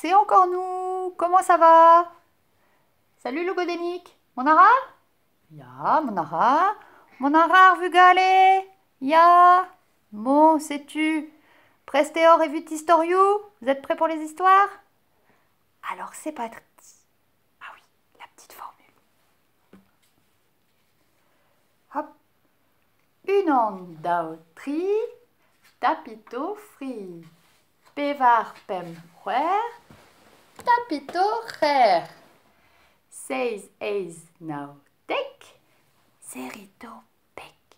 c'est encore nous. Comment ça va? Salut Logodénique. Monara Ja, Monara. Monara Vugale. Ya. Bon, sais-tu? Presteor et Vutistoriou Vous êtes prêts pour les histoires? Alors c'est parti. Ah oui, la petite formule. Hop. Une onde d'autri, tapito free. Pevar pem tapito rer. Seis eis nautek, serito pek.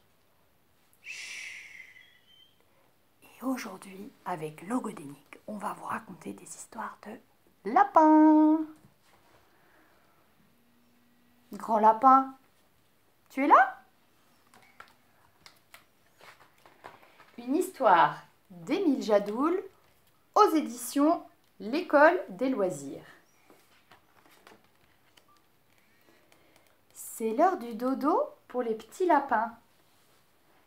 Et aujourd'hui, avec Logodénique, on va vous raconter des histoires de lapins. Grand lapin, tu es là? Une histoire d'Émile Jadoul aux éditions L'école des loisirs. C'est l'heure du dodo pour les petits lapins,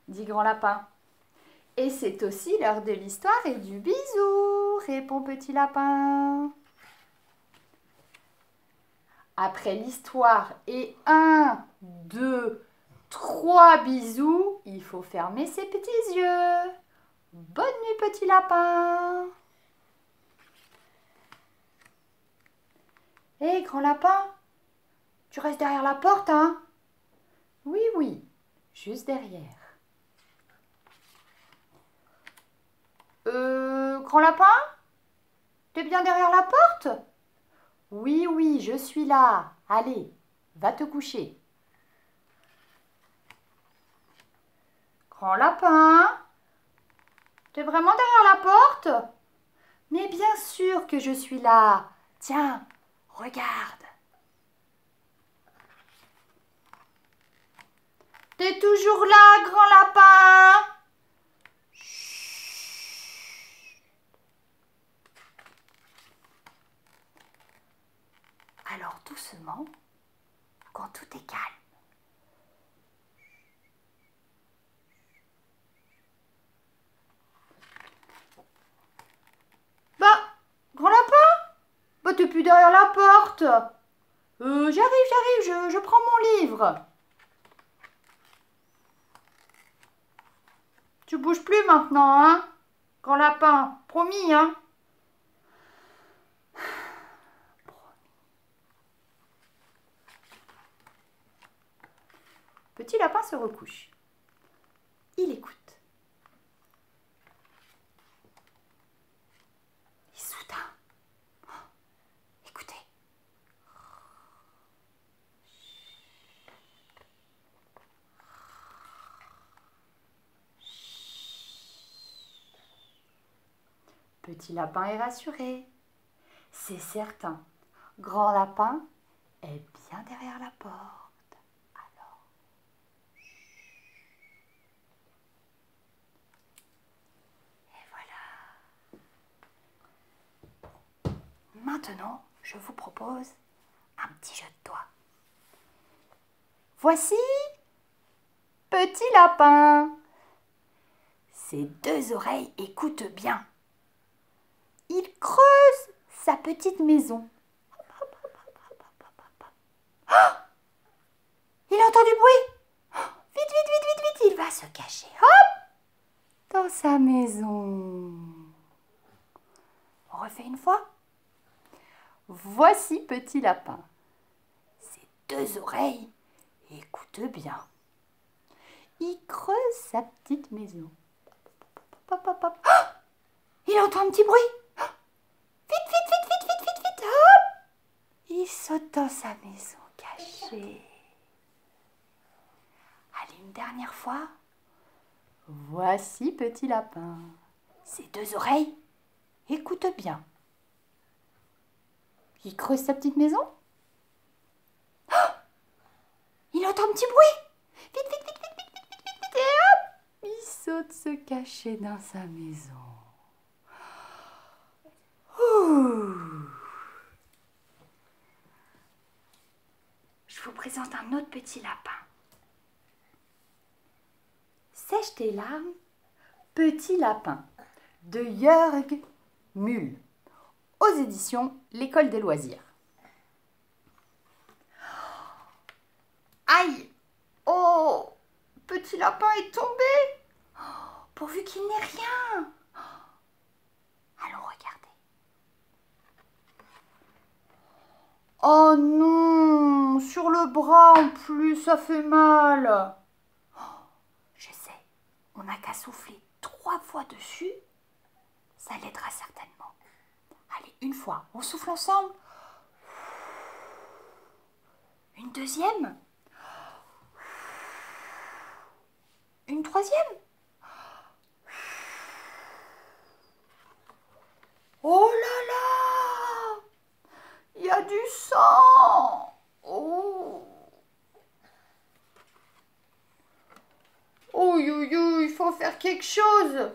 dit Grand Lapin. Et c'est aussi l'heure de l'histoire et du bisou, répond Petit Lapin. Après l'histoire et un, deux, trois bisous, il faut fermer ses petits yeux. Bonne nuit, petit lapin. Hé, grand lapin, tu restes derrière la porte, hein? Oui, oui, juste derrière. Euh, grand lapin T'es bien derrière la porte? Oui, oui, je suis là. Allez, va te coucher. Grand lapin T'es vraiment derrière la porte? Mais bien sûr que je suis là. Tiens, Regarde. T'es toujours là, grand lapin? Alors doucement, quand tout est calme, t'es plus derrière la porte. Euh, j'arrive, j'arrive, je, je prends mon livre. Tu bouges plus maintenant, hein Grand lapin, promis, hein Petit lapin se recouche. Il écoute. Petit lapin est rassuré. C'est certain, grand lapin est bien derrière la porte. Alors. Et voilà. Maintenant, je vous propose un petit jeu de doigts. Voici Petit lapin. Ses deux oreilles écoutent bien il creuse sa petite maison. il entend du bruit. vite, vite, vite, vite, vite, il va se cacher. Hop Dans sa maison. On refait une fois. Voici petit lapin. Ses deux oreilles écoute bien. Il creuse sa petite maison. il entend un petit bruit. Il saute dans sa maison cachée. Allez, une dernière fois. Voici petit lapin. Ses deux oreilles, écoute bien. Il creuse sa petite maison. Oh il entend un petit bruit. Vite, vite, vite, vite, vite, vite, vite, vite, et hop Il saute se cacher dans sa maison. Ouh je vous un autre petit lapin. Sèche tes larmes, petit lapin, de Jörg Mull, aux éditions L'école des loisirs. Aïe Oh Petit lapin est tombé Pourvu qu'il n'ait rien Allons regarder. Oh non Sur le bras en plus, ça fait mal Je sais, on n'a qu'à souffler trois fois dessus, ça l'aidera certainement. Allez, une fois, on souffle ensemble. Une deuxième? Une troisième? Oh là là Il y a du sang Oh Oh, il faut faire quelque chose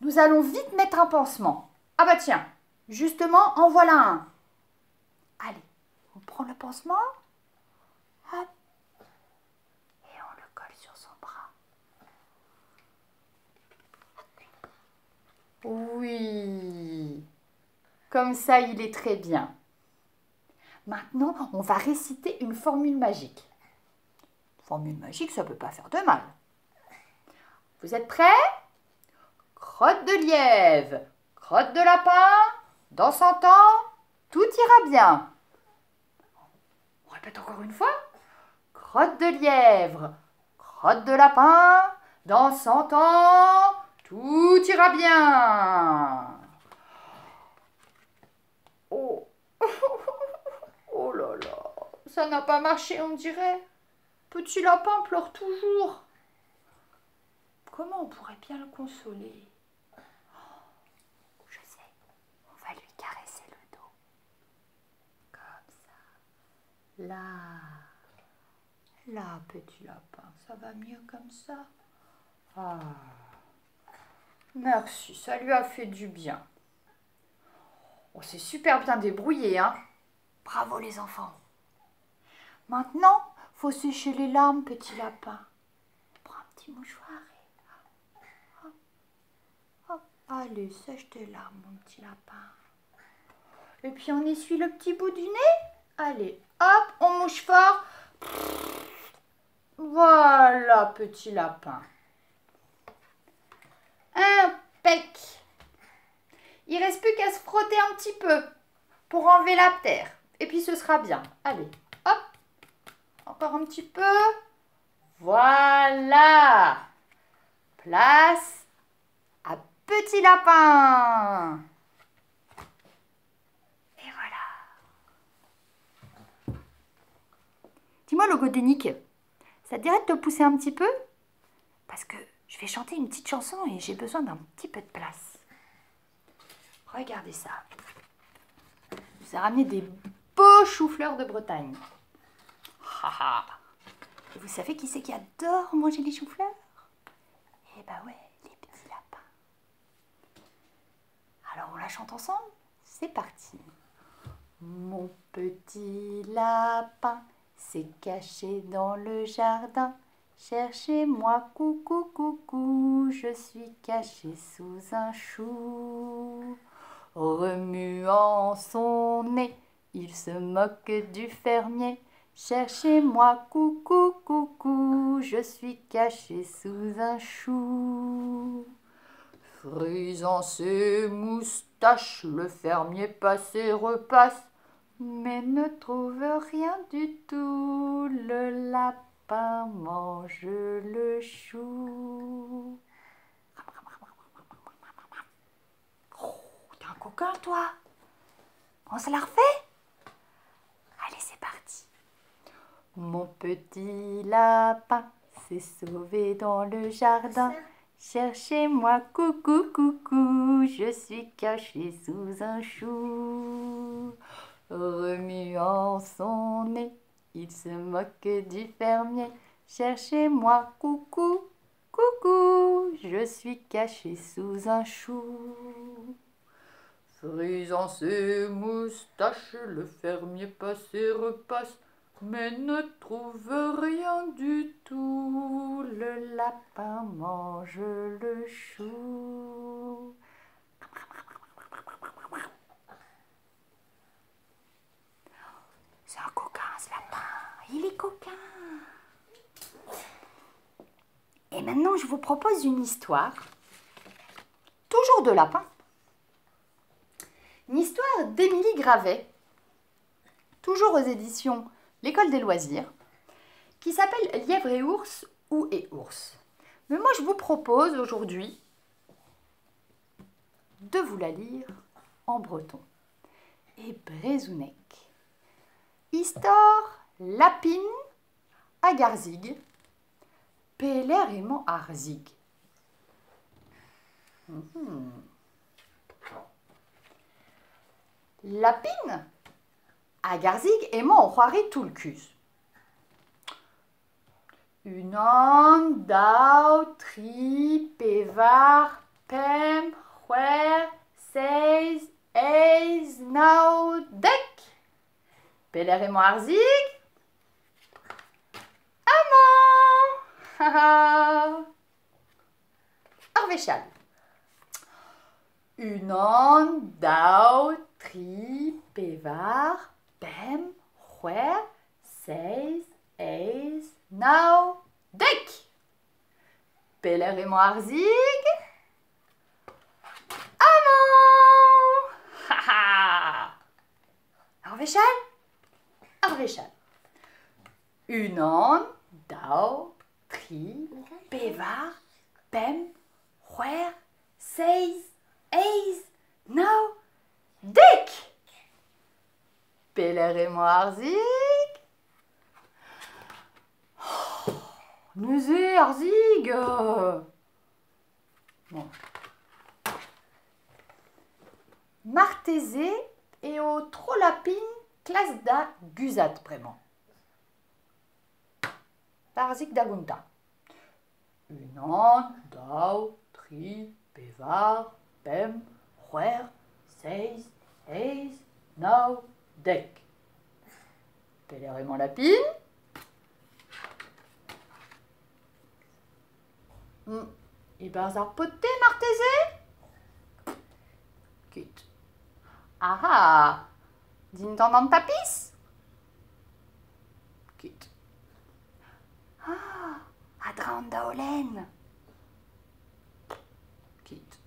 Nous allons vite mettre un pansement. Ah bah tiens, justement, en voilà un. Allez, on prend le pansement. Hop. Et on le colle sur son bras. Oui. Comme ça, il est très bien. Maintenant, on va réciter une formule magique. Formule magique, ça ne peut pas faire de mal. Vous êtes prêts? Crotte de lièvre, crotte de lapin, dans son temps, tout ira bien. On répète encore une fois. Crotte de lièvre, crotte de lapin, dans son temps, tout ira bien. Oh, oh là là, ça n'a pas marché, on dirait. Petit lapin pleure toujours. Comment on pourrait bien le consoler? Je sais, on va lui caresser le dos. Comme ça. Là. Là, petit lapin, ça va mieux comme ça? Ah. Merci, ça lui a fait du bien. On s'est super bien débrouillé, hein Bravo les enfants. Maintenant, faut sécher les larmes, petit lapin. Prends un petit mouchoir et... Hop, Allez, sèche tes larmes, mon petit lapin. Et puis on essuie le petit bout du nez. Allez, hop, on mouche fort. Voilà, petit lapin. Impec. Il reste plus qu'à se frotter un petit peu pour enlever la terre. Et puis ce sera bien. Allez, hop. Encore un petit peu. Voilà. Place à petit lapin. Et voilà. Dis-moi, Logodénique, ça te dirait de te pousser un petit peu? Parce que je vais chanter une petite chanson et j'ai besoin d'un petit peu de place. Regardez ça. Je vous ramené des beaux choux-fleurs de Bretagne. Et vous savez qui c'est qui adore manger les choux-fleurs? Eh ben ouais, les petits lapins. Alors on la chante ensemble? C'est parti. Mon petit lapin s'est caché dans le jardin. Cherchez-moi, coucou, coucou, je suis caché sous un chou. Remuant son nez, il se moque du fermier. Cherchez-moi, coucou, coucou, je suis caché sous un chou. Frisant ses moustaches, le fermier passe et repasse, mais ne trouve rien du tout. Le lapin mange le chou. Oh, t'es un coquin, toi. On se la refait Allez, c'est parti. Mon petit lapin s'est sauvé dans le jardin. Cherchez-moi, coucou, coucou, je suis caché sous un chou. Remuant son nez, il se moque du fermier. Cherchez-moi, coucou, coucou, je suis caché sous un chou. Frisant ses moustaches, le fermier passe et repasse, mais ne trouve rien du tout. Le lapin mange le chou. C'est un coquin ce lapin, il est coquin. Et maintenant, je vous propose une histoire, toujours de lapin. Une histoire d'Émilie Gravet, toujours aux éditions L'École des loisirs, qui s'appelle Lièvre et ours ou et ours. Mais moi, je vous propose aujourd'hui de vous la lire en breton. Et Brézounec. Histoire lapine à Garzig, Pélérément Arzig. Mhm. Lapine à Garzig et moi on croirait tout le cul. Une onde, dau, tri, pévar, pem, huer, seiz, eiz, nau, dec. Pélérément Arzig Amant Arvéchal. Unan, dau, tri, pévar, pem, huer, seiz, eiz, nau, dec. Pélérément Arzig Amant Arvéchal Arvéchal. Unan, dau, tri, pévar, pem, huer, seiz, eiz, nau, dec. Pélérément Arzig oh, Musée Arzig Bon. Et au Trollapine classe da Guzat vraiment. Parzik dagunta. Unan, dau, tri, pevar, pem, huer, seiz, eiz, nau, dec. Pélérément lapine. Hmm. Et bazar poté martésé Quitte. Ah ah Din dans tapis Quitte. Ah Adrando Olen Quitte.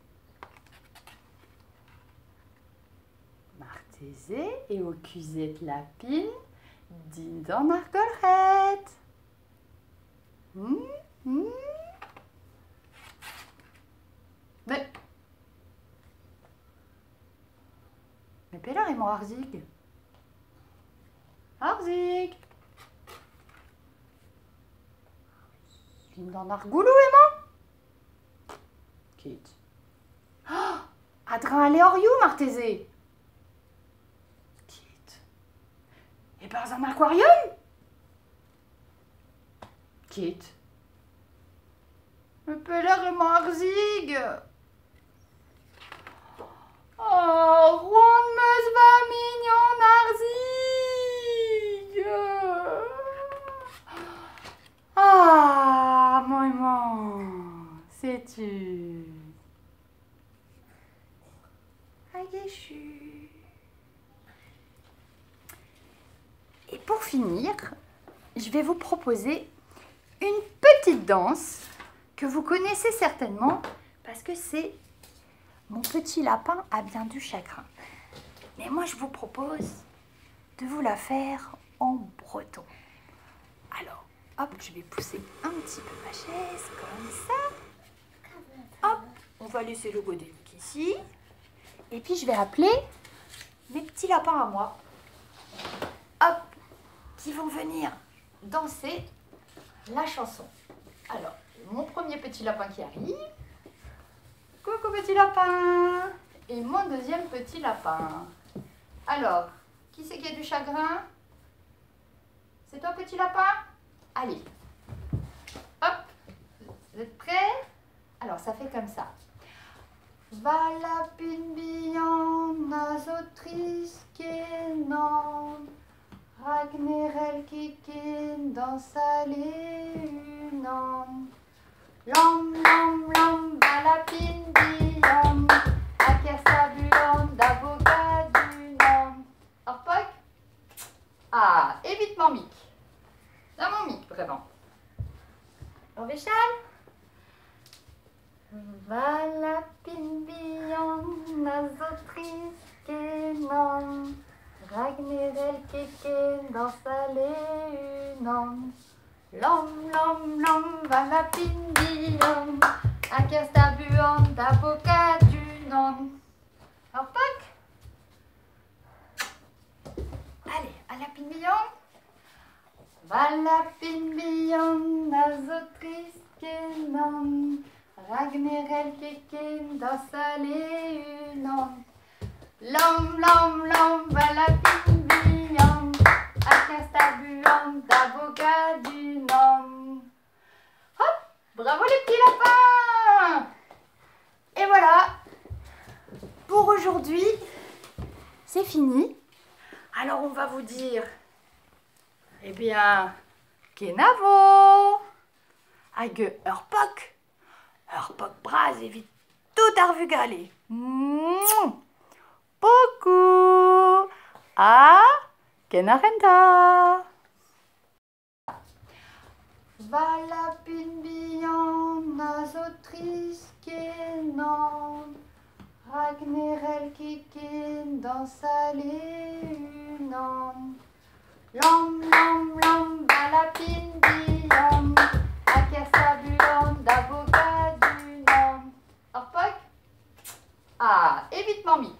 Et au cusette lapine, din dans argolrette. Hmm, hmm. Mais. Mais Pélar est mon Arzig. Arzig. Din dans argoulou, Emma Quitte. Oh Adrin Aléoriou, Martésé. Quitte. Et par un aquarium? Quitte. Mais Pélar est mon Arzig. Oh, Juan me va mignon Arzig. Ah, maman, sais-tu? Aguéchu. Et pour finir, je vais vous proposer une petite danse que vous connaissez certainement parce que c'est mon petit lapin a bien du chagrin. Mais moi, je vous propose de vous la faire en breton. Alors, hop, je vais pousser un petit peu ma chaise, comme ça. Hop, on va laisser le godénique ici. Et puis, je vais appeler mes petits lapins à moi. Vont venir danser la chanson. Alors, mon premier petit lapin qui arrive. Coucou petit lapin Et mon deuxième petit lapin. Alors, qui c'est qui a du chagrin? C'est toi petit lapin? Allez. Hop Vous êtes prêts? Alors, ça fait comme ça. Va lapine billan, nazotris kenan, Ragnerel kikin, dans sa unan. Lom, lom, lom, balapin, biom, akasabulon, d'avocat du nom. Orpoc Ah, et vite, Mick. Orvichal Vala pinbion nazotris kenon Ragnerel keken dans sa leunon Lom lom lom vala pinbion Akastabuon d'avocat du non Alors Pâques. Allez, à la pinbion nazotris kenon Ragnerel keken dans sa leunon Lom lom lom vala pinbion Akastabuon d'avocat du non Hop Bravo les petits lapins. Et voilà. Pour aujourd'hui, c'est fini. Alors on va vous dire, eh bien, Kenavo. Hage Urpok Urpok bras et vite tout arvugale beaucoup à Kenarenda. Vala pinbian nazotriz kenan, Ragnerel kikin dantzale unan. Lam, lam, lam, vala pinbian, akasabulan d'avocat du nom. Ah, évite vite, mamie